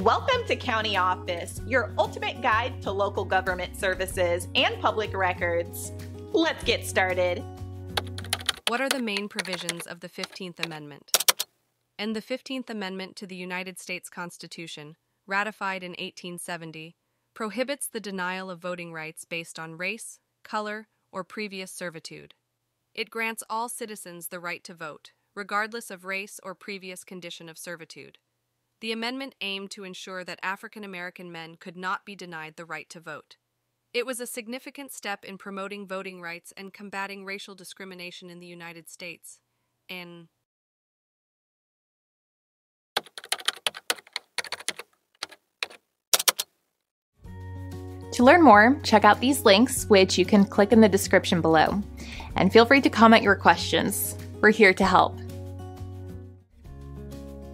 Welcome to County Office, your ultimate guide to local government services and public records. Let's get started. What are the main provisions of the 15th Amendment? And the 15th Amendment to the United States Constitution, ratified in 1870, prohibits the denial of voting rights based on race, color, or previous servitude. It grants all citizens the right to vote, regardless of race or previous condition of servitude. The amendment aimed to ensure that African American men could not be denied the right to vote. It was a significant step in promoting voting rights and combating racial discrimination in the United States. To learn more, check out these links, which you can click in the description below. And feel free to comment your questions. We're here to help.